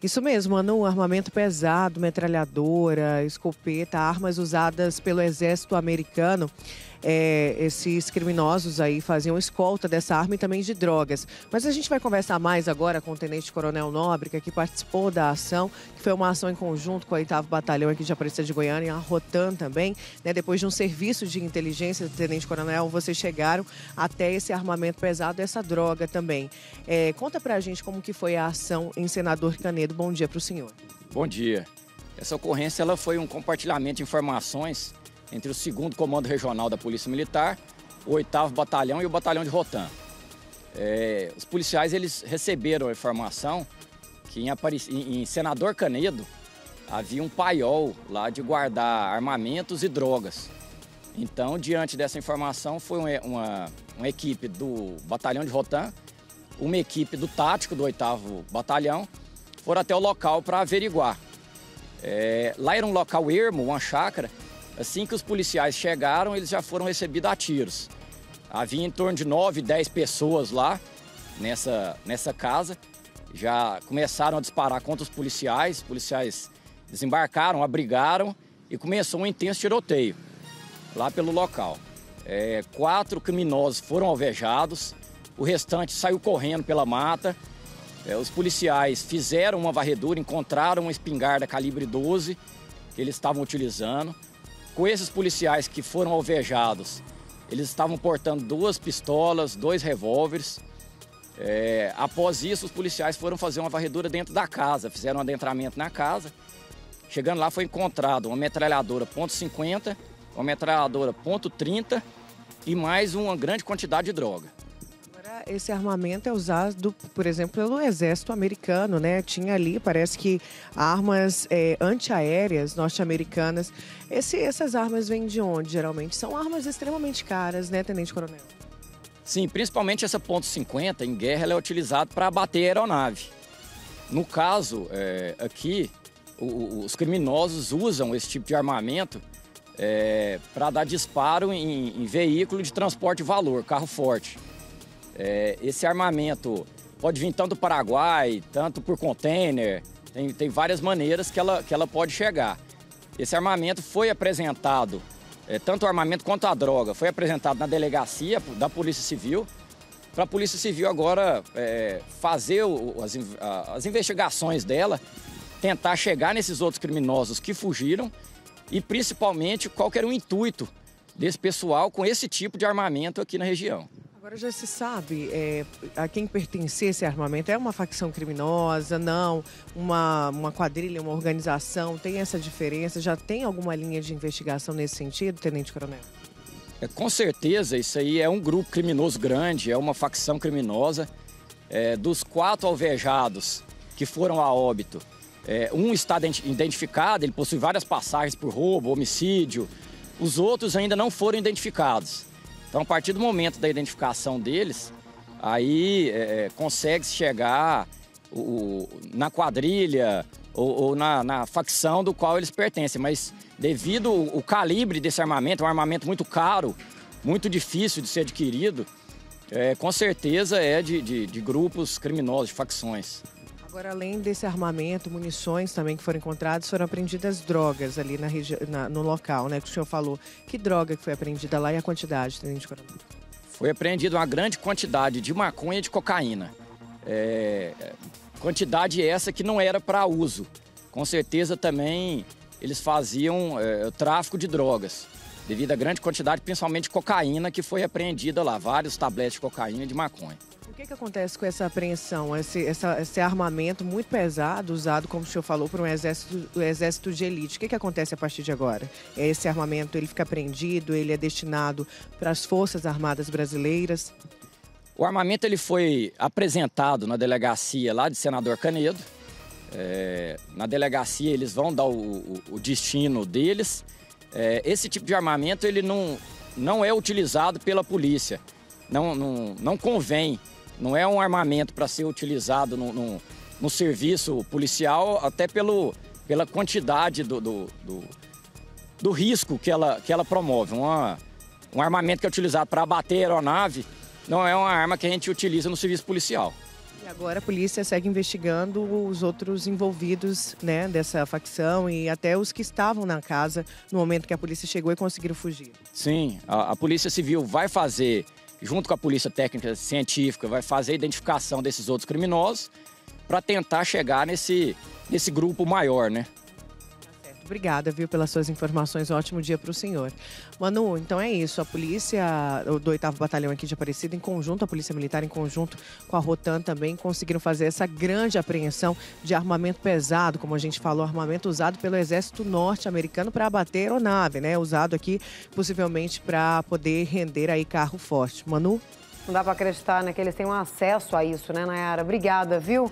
Isso mesmo, Anu, armamento pesado, metralhadora, escopeta, armas usadas pelo exército americano é, esses criminosos aí faziam escolta dessa arma e também de drogas. Mas a gente vai conversar mais agora com o Tenente Coronel Nóbrega, que participou da ação, que foi uma ação em conjunto com o 8 Batalhão aqui de Aparecida de Goiânia, a Rotan também. Né? Depois de um serviço de inteligência, Tenente Coronel, vocês chegaram até esse armamento pesado, essa droga também. É, conta pra gente como que foi a ação em Senador Canedo. Bom dia para o senhor. Bom dia. Essa ocorrência ela foi um compartilhamento de informações entre o 2 Comando Regional da Polícia Militar, o 8 Batalhão e o Batalhão de Rotan. É, os policiais eles receberam a informação que em, em, em Senador Canedo havia um paiol lá de guardar armamentos e drogas. Então, diante dessa informação, foi uma, uma, uma equipe do Batalhão de Rotan, uma equipe do tático do 8 Batalhão, foram até o local para averiguar. É, lá era um local ermo, uma chácara, Assim que os policiais chegaram, eles já foram recebidos a tiros. Havia em torno de 9, 10 pessoas lá nessa, nessa casa. Já começaram a disparar contra os policiais. Os policiais desembarcaram, abrigaram e começou um intenso tiroteio lá pelo local. É, quatro criminosos foram alvejados, o restante saiu correndo pela mata. É, os policiais fizeram uma varredura, encontraram uma espingarda calibre 12 que eles estavam utilizando. Com esses policiais que foram alvejados, eles estavam portando duas pistolas, dois revólveres. É, após isso, os policiais foram fazer uma varredura dentro da casa, fizeram um adentramento na casa. Chegando lá, foi encontrado uma metralhadora .50, uma metralhadora .30 e mais uma grande quantidade de droga esse armamento é usado, por exemplo, pelo exército americano, né? Tinha ali, parece que armas é, antiaéreas norte-americanas. essas armas vêm de onde, geralmente? São armas extremamente caras, né, Tenente Coronel? Sim, principalmente essa ponto .50 em guerra ela é utilizada para abater aeronave. No caso, é, aqui, o, os criminosos usam esse tipo de armamento é, para dar disparo em, em veículo de transporte de valor, carro forte. É, esse armamento pode vir tanto do Paraguai, tanto por container, tem, tem várias maneiras que ela, que ela pode chegar. Esse armamento foi apresentado, é, tanto o armamento quanto a droga, foi apresentado na delegacia da Polícia Civil, para a Polícia Civil agora é, fazer o, as, as investigações dela, tentar chegar nesses outros criminosos que fugiram e principalmente qual era o intuito desse pessoal com esse tipo de armamento aqui na região. Agora já se sabe é, a quem pertence esse armamento. É uma facção criminosa? Não? Uma, uma quadrilha, uma organização? Tem essa diferença? Já tem alguma linha de investigação nesse sentido, Tenente Coronel? É, com certeza, isso aí é um grupo criminoso grande, é uma facção criminosa. É, dos quatro alvejados que foram a óbito, é, um está identificado, ele possui várias passagens por roubo, homicídio. Os outros ainda não foram identificados. Então, a partir do momento da identificação deles, aí é, é consegue-se chegar o, na quadrilha ou, ou na, na, facção do qual eles pertencem. Mas devido o calibre desse armamento, é um armamento muito caro, muito difícil de ser adquirido, é, com certeza é de, de, de grupos criminosos, de facções. Agora, além desse armamento, munições também que foram encontradas, foram apreendidas drogas ali na no local, né? Que o senhor falou. Que droga que foi apreendida lá e a quantidade, Tenente Coronel? Foi apreendida uma grande quantidade de maconha e de cocaína. É, quantidade essa que não era para uso. Com certeza também eles faziam é, tráfico de drogas, devido à grande quantidade, principalmente de cocaína, que foi apreendida lá, vários tabletes de cocaína e de maconha que, que acontece com essa apreensão, esse, essa, esse armamento muito pesado, usado, como o senhor falou, por um exército, um exército de elite? O que, que acontece a partir de agora? Esse armamento ele fica apreendido, ele é destinado para as Forças Armadas Brasileiras? O armamento ele foi apresentado na delegacia lá de Senador Canedo. É, na delegacia eles vão dar o, o, o destino deles. É, esse tipo de armamento ele não, não é utilizado pela polícia. Não, não, não convém não é um armamento para ser utilizado no, no, no, serviço policial, até pelo, pela quantidade do, do, do, do risco que ela, que ela promove. Uma, um armamento que é utilizado para abater a aeronave não é uma arma que a gente utiliza no serviço policial. E agora a polícia segue investigando os outros envolvidos né, dessa facção e até os que estavam na casa no momento que a polícia chegou e conseguiram fugir. Sim, a, a Polícia Civil vai fazer, junto com a Polícia Técnica Científica, vai fazer a identificação desses outros criminosos para tentar chegar nesse, nesse grupo maior, né? Obrigada, viu, pelas suas informações. Um ótimo dia para o senhor. Manu, então é isso. A polícia do 8 Batalhão aqui de Aparecida, em conjunto, a Polícia Militar, em conjunto com a Rotan também, conseguiram fazer essa grande apreensão de armamento pesado, como a gente falou, armamento usado pelo Exército Norte-Americano para abater aeronave, né? Usado aqui possivelmente para poder render aí carro forte. Manu? Não dá para acreditar, né, que eles tenham acesso a isso, né, Nayara? Obrigada, viu?